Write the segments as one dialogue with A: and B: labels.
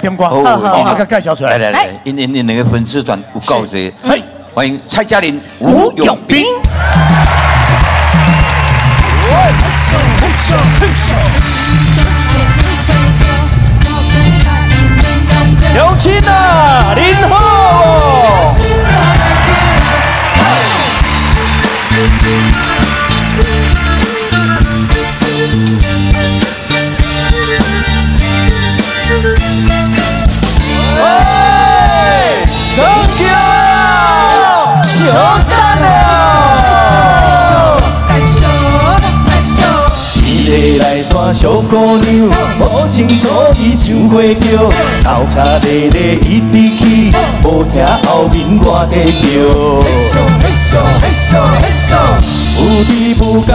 A: 点歌，好好，阿个介绍出来。
B: 来来来，因因因两个粉丝团有够多，
A: 嘿，
B: 欢迎蔡嘉玲、吴永斌。
A: 小姑娘，无情早已像花轿，头壳咧咧一直去，无听后面我在叫。有知不敢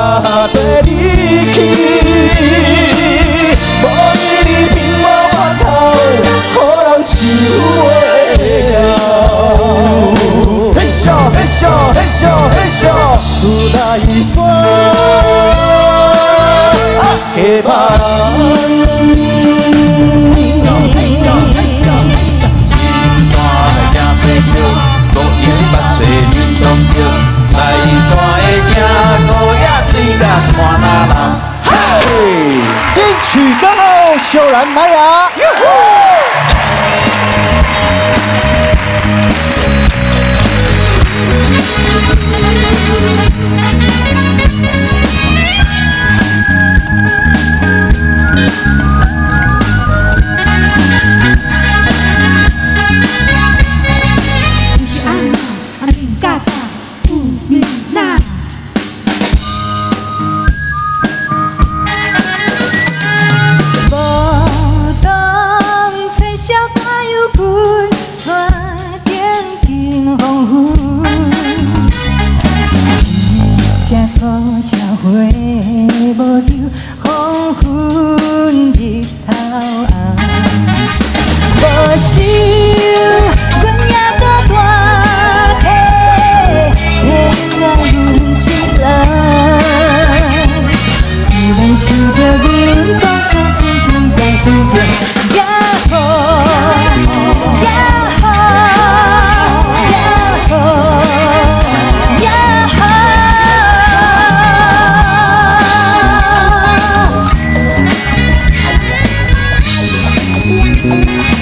A: 对你去，出来耍。给别人。嘿，金曲歌后秀兰玛雅。 Thank